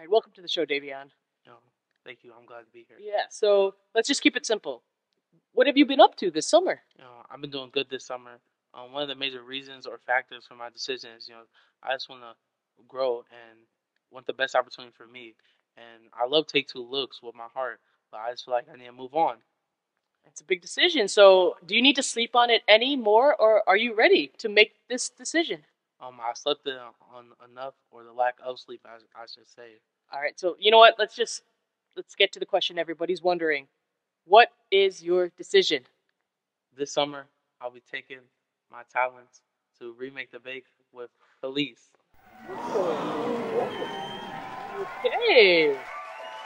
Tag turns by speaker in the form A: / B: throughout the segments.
A: right, welcome to the show, Davion.
B: You know, thank you. I'm glad to be here.
A: Yeah, so let's just keep it simple. What have you been up to this summer?
B: You know, I've been doing good this summer. Um, one of the major reasons or factors for my decision is, you know, I just want to grow and want the best opportunity for me. And I love Take Two looks with my heart, but I just feel like I need to move on.
A: It's a big decision. So, do you need to sleep on it any more, or are you ready to make this decision?
B: Um, I slept in on enough, or the lack of sleep, I, I should say.
A: All right. So, you know what? Let's just let's get to the question everybody's wondering. What is your decision?
B: This summer, I'll be taking my talents to remake the bake with Khalees.
A: Okay.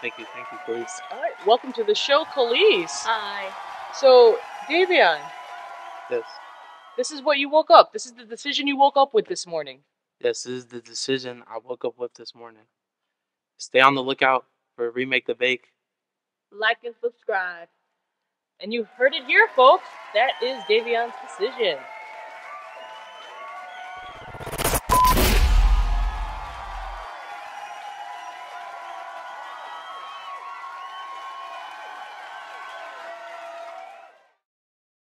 B: Thank you, thank you, Khalees.
A: All right. Welcome to the show, Khalees.
C: Hi.
A: So, Davion,
B: Yes,
A: this is what you woke up. This is the decision you woke up with this morning.
B: yes, this is the decision I woke up with this morning. Stay on the lookout for remake the bake.
C: Like and subscribe.
A: And you heard it here, folks. That is Davion's decision.